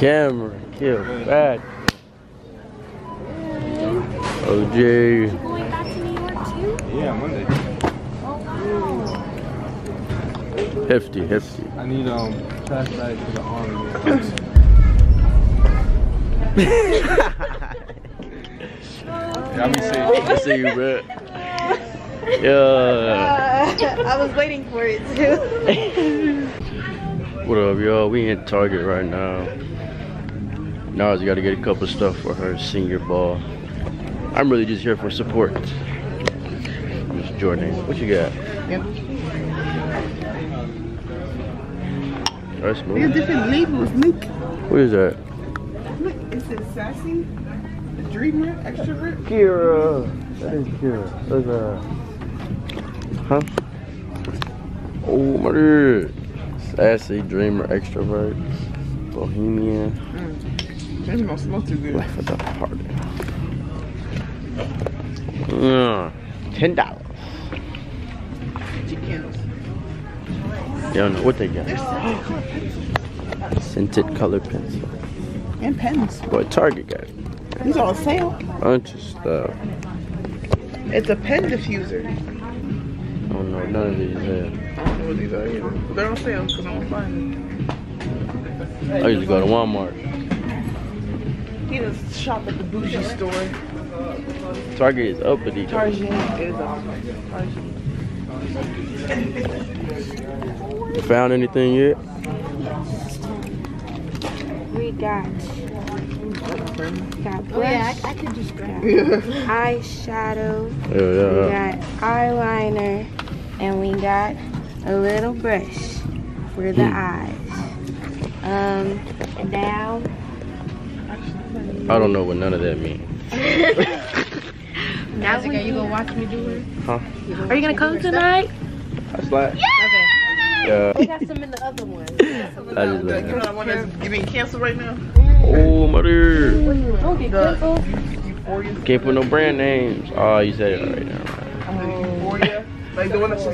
Cameron, kill bad. OJ. Going back to New Yeah, Monday. Hefty, hefty. I need um trash bags for the army. yeah, I be saying. I see you, bro. Yeah. I was waiting for it too. What up, y'all? We in Target right now. Nars got to get a couple stuff for her senior ball. I'm really just here for support. Miss Jordan, what you got? Yep. That's They have different labels. Look, What is that? look. It says sassy, dreamer, extrovert. Kira. That is Kira. That's uh. Huh? Oh my dude. Sassy, dreamer, extrovert, bohemian. That don't smell too good. Life of the party. Uh, Ten dollars. You don't know what they got. Scented color pencil. And pens. Boy, Target got. These are on sale. bunch of stuff. It's a pen diffuser. I don't know none of these. Have. I don't know what these are either. They're on sale because I'm gonna find them. I used to go to Walmart. He just shop at the bougie store. Target is up at these. Target is um, Target. You found anything yet? We got got Oh, brush, got eyeshadow, Yeah, we yeah, yeah. got eyeliner, and we got a little brush for the Hmm. eyes. Um, and now I don't know what none of that means. now we you gonna watch me do it? Huh? Are you gonna come tonight? I That's like. Okay. Yeah. We got some in the other one. I just The like. the one that's getting canceled right now. Oh, mother. Don't get canceled. Can't put no brand names. Oh, you said it right now. Right. Euphoria. Like the one that's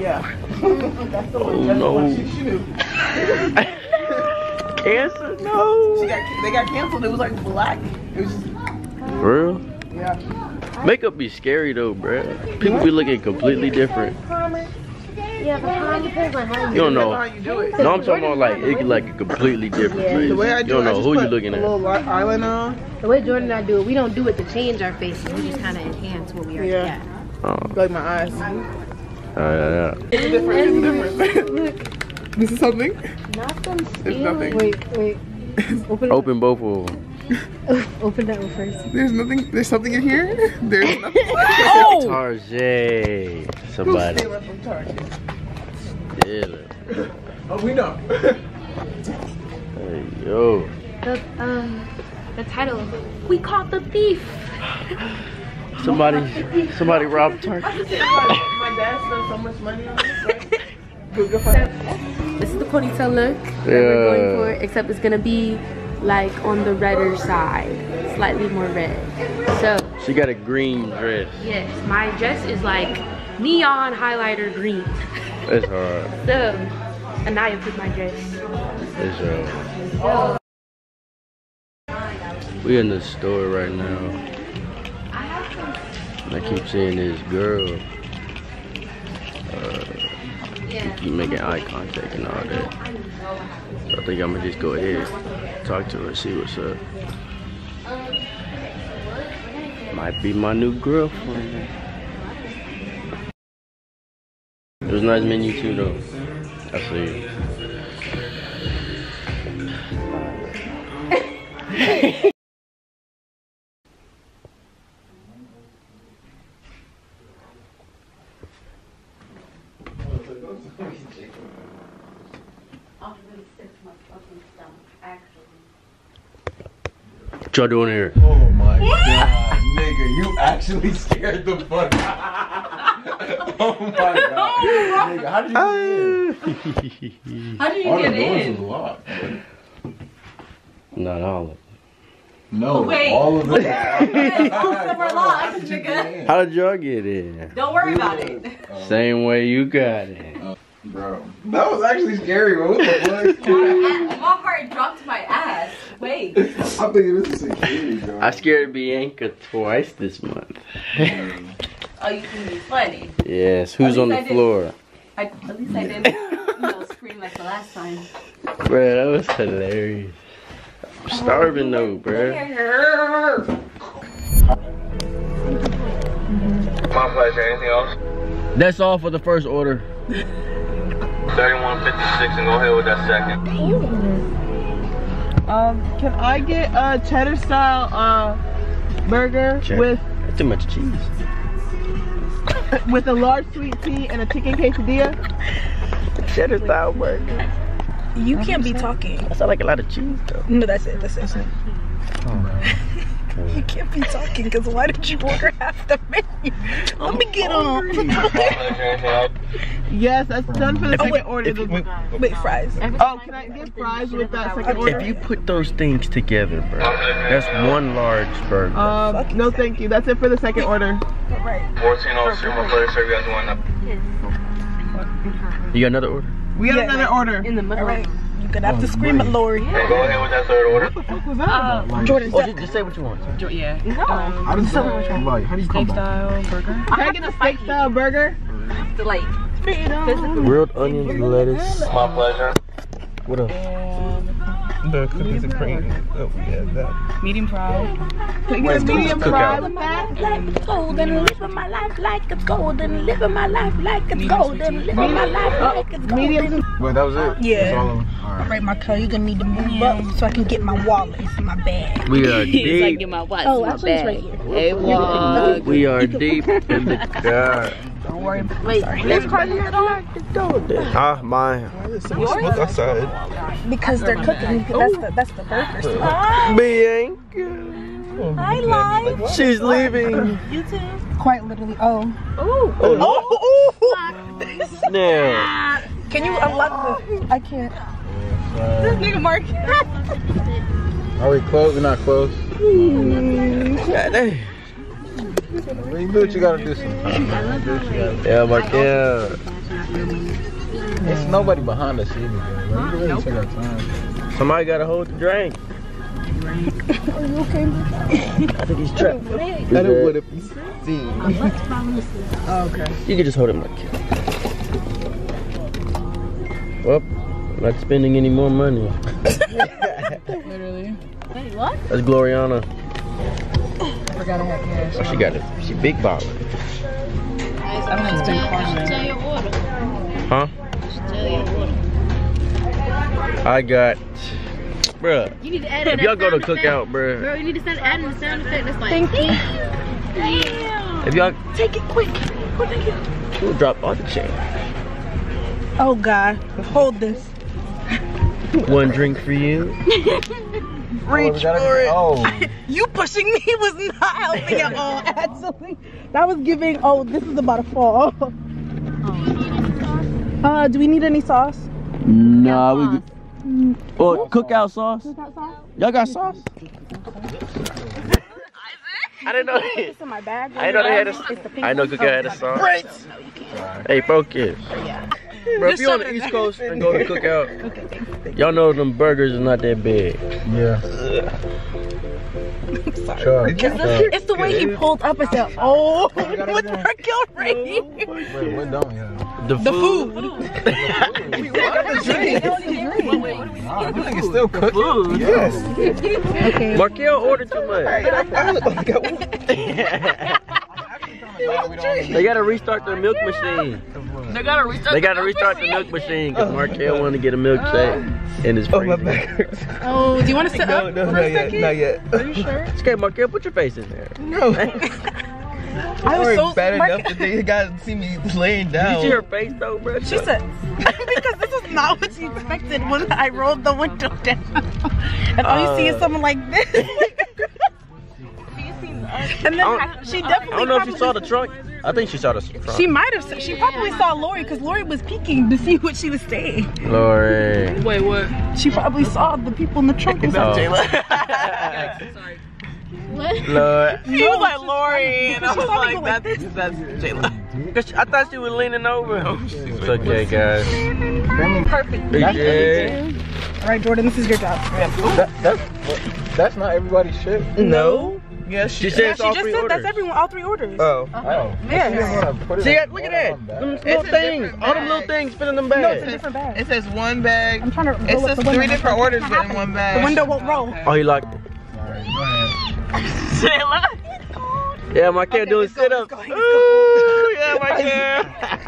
yeah. that's the Oh, one. That's the no. one. She, she knew. Cancer? No. She got, they got canceled. It was like black. It was just, For real? yeah. Makeup be scary though, bruh. People be looking completely different. Yeah, but how depends on how You don't know. how you do it. No, I'm talking about like it could like a completely different face. The way I You do don't it, I know just who put you looking a at. little li- eyeliner on. The way Jordan and I do it, we don't do it to change our faces. We just kind of enhance what we are. Yeah. got. Oh, Like my eyes. Oh, yeah, yeah. It's different. It's different. This is something. Not them It's nothing. Wait, wait. Open, Open both of them. open that one first. There's nothing. There's something in here. There's nothing. Tarjay. Who's Somebody. stealing from Target? Stealing. Oh, we know. Hey, yo. The um the title. We caught the thief. Somebody, somebody robbed Target. my dad spent so much money on this. Right? Good, good for him. This is the ponytail look that we're going for, except it's gonna be like on the redder side, slightly more red. So She got a green dress. yes, my dress is like neon highlighter green. That's hard. So Anaya put my dress. That's hard. We in the store right now. I keep seeing this girl. She keep making eye contact and all that. So I think I'm gonna just go ahead, talk to her, see what's up. Might be my new girlfriend. It was nice meeting you too, though. I see. What y'all doing here? Oh my god, nigga, you actually scared the fuck out. oh my god. Nigga, how did you get in? How did All the doors was locked. Not all of it. No, oh, Wait. all of them. them are locked, How did you get in? How did y'all get in? Don't worry about it. Uh, Same way you got in. Uh, bro, that was actually scary, bro. What the fuck? My heart dropped to my ass. Face. I'm thinking this is security, bro. I scared Bianca twice this month. Oh, you can be funny? yes, who's on the I floor? I, at least I didn't, you know, scream like the last time. Bruh, that was hilarious. I'm starving though, oh, bruh. My pleasure. Anything else? That's all for the first order. 3156 and go ahead with that second. Um, can I get a cheddar style uh burger Cheddar. with That's too much cheese. with a large sweet tea and a chicken quesadilla? Cheddar style burger. You can't be talking. That sound like a lot of cheese though. No, that's it. That's it. You can't be talking because why did you order half the menu? Let me get on. My pleasure. Anything else? Yes, that's done for the second wait, order. you- wait, Wait, fries. oh, can I get fries with that second order? If you put those things together, bro, that's one large burger. um, no, thank you. That's it for the second order. 1402. My pleasure, sir. You guys want to? you got another order? We got Yeah. another order. In the middle. All right. You're gonna have to oh, scream at Lori. And go ahead with that third order. What was that? Uh, Jordan, Oh, just, just say what you want. Yeah. No. How does that like? How do you come back? Style burger. Can I get a steak style burger? To like, Grilled onions, lettuce. My pleasure. What else? The cookies and cream. Oh, yeah, that. medium fry. Can you get a medium cookout. fry with that? like golden, living my life like it's golden, living my life like it's golden, living my life like it's uh, golden. Medium. Wait, that was it? Yeah. That's all of them? All All right. right, my car, you're gonna need to move up so I can get my wallet in my bag. We are deep. my watch. Oh, actually, it's right here. Hey, vlog. We are deep in the car. Wait, this car you had on? Ah, mine. Smoke outside. Because they're cooking. That's the that's the burgers. Bianca. Hi, live. She's leaving. Quite literally. Oh. Oh, Now. Can you unlock the? I can't. This nigga Mark. Are we close? We're not close. God damn. When you do what you gotta do sometimes. Do what you gotta do. Yeah, Mark, yeah. There's nobody behind us either. bro. Like, really take our time. Somebody gotta hold the drink. Are you okay? I think he's trapped. That it would have been seen. Oh, okay. You can just hold it, Mark. Well, I'm not spending any more money. Literally. Wait, what? That's Gloriana. I forgot I had cash. Oh, she got it. She big baller. I'm gonna spend car. Huh? I got, bruh. You need to add if y'all go to sound effect. cookout, bruh. Bro, you need to start adding the sound effect. That's like. Thank you. Damn. If y'all Take it quick. What are you? we'll drop all the chain. Oh God, hold this. One drink for you. Reach for it. Oh, You pushing me was not helping at all. Actually, that was giving. Oh, this is about to fall. Uh, do we need any sauce? Nah, we good. Oh, cookout sauce. Y'all got sauce? I didn't know. It's in my bag. I didn't know they had a. I know cookout had a sauce. Hey, focus. Bro, if you're on the East Coast and go to cookout, y'all know them burgers is not that big. yeah. Sure. It's the way he pulled up and said, "Oh, what's Raquel right here?" Wait, what don't you have? The, food. Nah, this nigga still cooking. Yes. Okay. Markel ordered too much. They gotta restart the milk machine. They gotta restart. They gotta restart the milk machine because Markel wanted to get a milkshake in his freezer. Oh, do you want to sit up? No, not yet. Not yet. Are you sure? Okay, Markel, put your face in there. No. I was so bad Mark- enough that they got to see me laying Did down. you see her face though, bro? She said, because this is not what she expected when I rolled the window down. And all you see is Uh. someone like this. and then I she I don't know if she saw the truck. I think she saw the truck. She might have. She probably saw Lori because Lori was peeking to see what she was saying. Lori. Wait, what? She probably saw the people in the trunk. and No. said, What? Lord. She was like Lori, and I was like, that's that's Jayla. Cause I thought she was leaning over. It's okay, guys. Perfect. Yeah. All right, Jordan, this is your job. That, that's, that's not everybody's shit. No. Yes, She she, said Yeah, it's she all just three said orders. that's everyone, all three orders. Oh. Oh. Yeah. She didn't wanna put it See that? Look at that. one. Them It's little things. All them little things fit in them No, it's a different bag. It says one bag. I'm trying to It roll up says the three different orders What but in one bag. The window won't roll. Oh, you like it? Alright, go ahead. Yeah, my kid doing let's go, sit let's up. Ooh, yeah, my kid.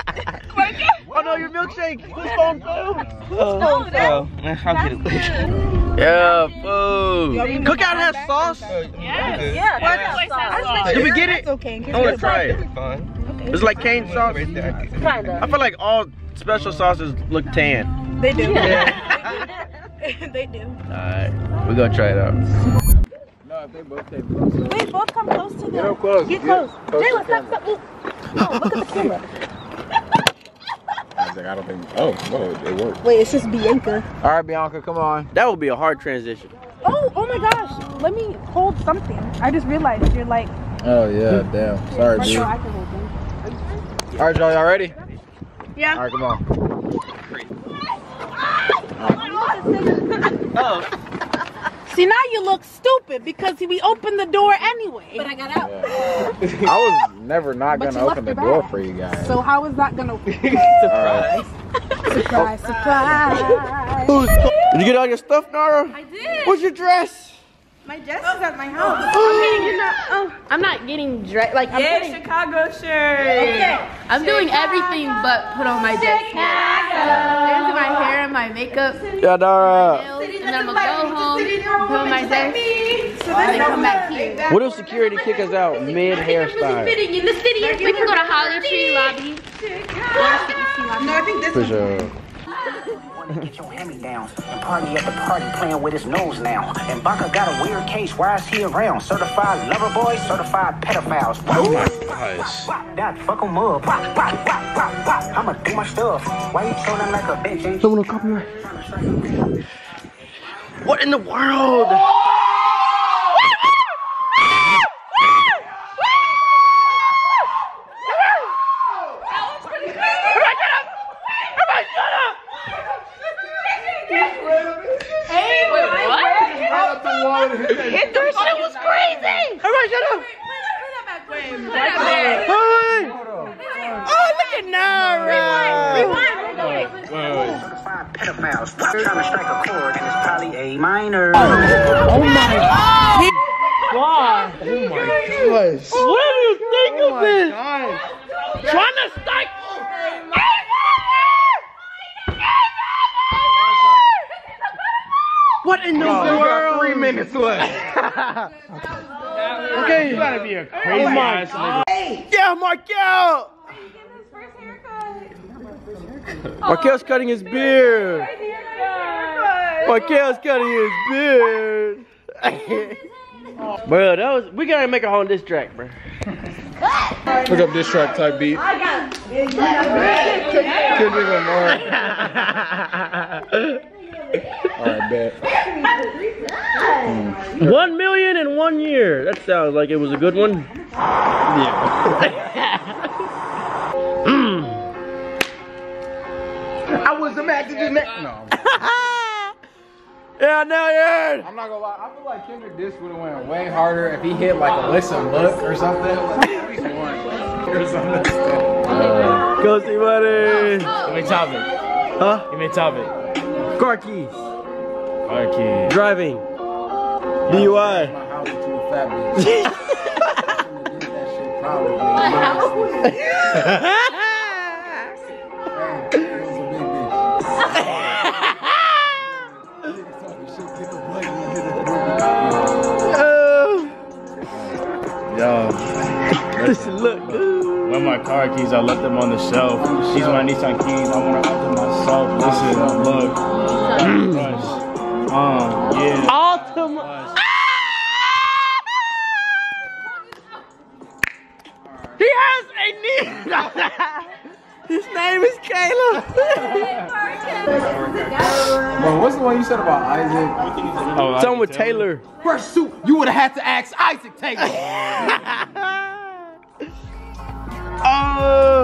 Oh no, your milkshake. Whose phone fell? Uh, oh, oh. I'll get it. Yeah, food. Cookout has sauce. Yeah. Yeah. Did we get it? It's okay. I want to try it. It's like cane sauce. Right there. I feel like all special sauces look tan. They do. Yeah. they do. Alright, we're gonna try it out. No, if they both take close. Wait, both come close to Get them. up close. Get Get close. close Jayla, stop, stop. Oh, look at the camera. I was like, I don't think. Oh, no, it worked. Wait, it's just Bianca. All right, Bianca, come on. That would be a hard transition. Oh, oh my gosh. Let me hold something. I just realized you're like. Oh yeah, damn. Sorry, Like, dude. so All I can hold them. right, y'all, y'all ready? Yeah. All right, come on. Oh See, now you look stupid because we opened the door anyway. But I got out. I was never not gonna open the the door for you guys. So how is that gonna? Be surprise. surprise, surprise. Did you get all your stuff, Nara? I did. Where's your dress? My dress is at my oh. house. Oh, okay, you're not. Oh, I'm not getting dressed. Like I'm putting. Chicago shirt. Okay. I'm doing everything but put on my dress. There's my hair and my makeup. Yeah, Nara. nails, And then I'm gonna go home, put on my dress, and then come back here. What if security kick us out mid hairstyle? Fitting in the city. We can go to Holly Tree Lobby. No, I think this For sure. Get your hand-me-downs and party at the party playing with his nose now. And Baka got a weird case. Why is he around? Certified lover boys, certified pedophiles. Oh my gosh. That fuck 'em up. I'ma do my stuff. Why you trolling like a bitch? Someone copyright. What in the world? That was crazy. Everybody shut up. Hey. Oh, look at Nara. Certified pedophiles. Wah, Trying to strike a chord and it's probably A minor. Oh my god. Why? Oh my gosh. What do you think of oh this? Trying to strike. a What in the world? Three minutes left. Okay. You gotta be a Oh crazy my ass god. Yeah, Markel. Markel's cutting his beard. Markel's cutting his beard. bro, that was we gotta make a whole diss track, bro. Look up this track type beat. Kendrick Lamar. Alright, bet. One million in one year. That sounds like it was a good one. Mm. I was imagining this next. No. Yeah, now you're. I'm not gonna lie. I feel like Kendrick this would have went way harder if he hit like a listen look or something. At least one. Or something. Go see money. Give me topic. Huh? Give me topic. Car keys. Okay. Driving. DUI. My house is too fat. bitch. Did Yo. this look good. When my car keys, I left them on the shelf. These my Nissan keys, I wanna opt to myself. Listen, look. Rush. Um, yeah. Altima. He has a knee. His name is Caleb. Bro, what's the one you said about Isaac? Oh, Something with Taylor. Taylor. suit. You would have had to ask Isaac Taylor. oh.